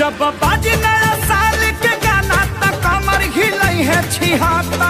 जब बाजी नया साल के गाना तक कमर हिलई है छिहाता